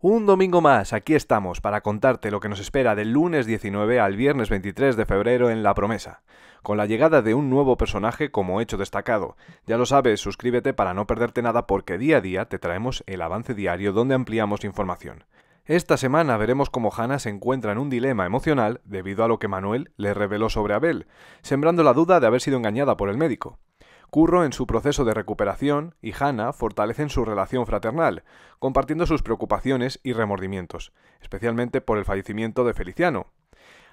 Un domingo más, aquí estamos para contarte lo que nos espera del lunes 19 al viernes 23 de febrero en La Promesa, con la llegada de un nuevo personaje como hecho destacado. Ya lo sabes, suscríbete para no perderte nada porque día a día te traemos el avance diario donde ampliamos información. Esta semana veremos cómo Hannah se encuentra en un dilema emocional debido a lo que Manuel le reveló sobre Abel, sembrando la duda de haber sido engañada por el médico. Curro en su proceso de recuperación y Hannah fortalecen su relación fraternal, compartiendo sus preocupaciones y remordimientos, especialmente por el fallecimiento de Feliciano.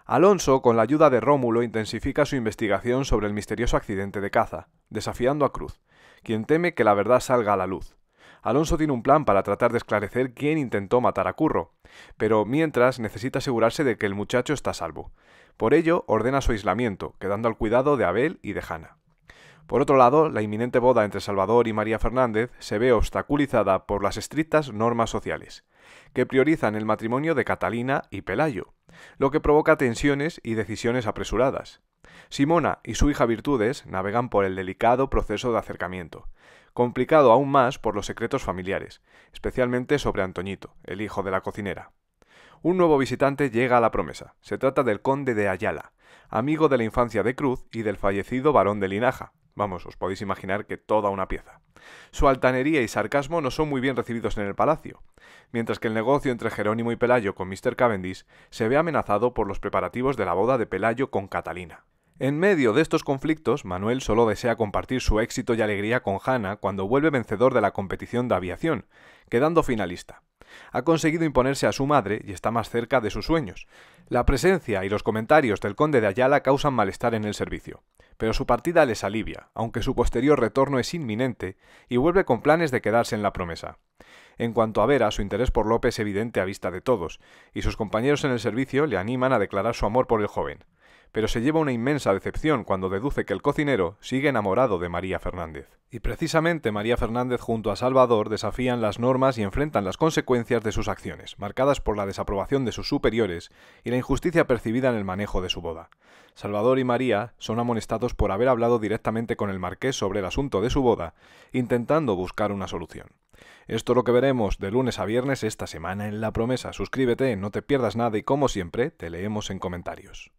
Alonso, con la ayuda de Rómulo, intensifica su investigación sobre el misterioso accidente de caza, desafiando a Cruz, quien teme que la verdad salga a la luz. Alonso tiene un plan para tratar de esclarecer quién intentó matar a Curro, pero mientras necesita asegurarse de que el muchacho está salvo. Por ello, ordena su aislamiento, quedando al cuidado de Abel y de Hannah. Por otro lado, la inminente boda entre Salvador y María Fernández se ve obstaculizada por las estrictas normas sociales, que priorizan el matrimonio de Catalina y Pelayo, lo que provoca tensiones y decisiones apresuradas. Simona y su hija Virtudes navegan por el delicado proceso de acercamiento, complicado aún más por los secretos familiares, especialmente sobre Antoñito, el hijo de la cocinera. Un nuevo visitante llega a la promesa. Se trata del conde de Ayala, amigo de la infancia de Cruz y del fallecido barón de Linaja, Vamos, os podéis imaginar que toda una pieza. Su altanería y sarcasmo no son muy bien recibidos en el palacio, mientras que el negocio entre Jerónimo y Pelayo con Mr. Cavendish se ve amenazado por los preparativos de la boda de Pelayo con Catalina. En medio de estos conflictos, Manuel solo desea compartir su éxito y alegría con Hannah cuando vuelve vencedor de la competición de aviación, quedando finalista. Ha conseguido imponerse a su madre y está más cerca de sus sueños. La presencia y los comentarios del conde de Ayala causan malestar en el servicio pero su partida les alivia, aunque su posterior retorno es inminente, y vuelve con planes de quedarse en la promesa. En cuanto a Vera, su interés por Lope es evidente a vista de todos, y sus compañeros en el servicio le animan a declarar su amor por el joven pero se lleva una inmensa decepción cuando deduce que el cocinero sigue enamorado de María Fernández. Y precisamente María Fernández junto a Salvador desafían las normas y enfrentan las consecuencias de sus acciones, marcadas por la desaprobación de sus superiores y la injusticia percibida en el manejo de su boda. Salvador y María son amonestados por haber hablado directamente con el marqués sobre el asunto de su boda, intentando buscar una solución. Esto es lo que veremos de lunes a viernes esta semana en La Promesa. Suscríbete, no te pierdas nada y como siempre, te leemos en comentarios.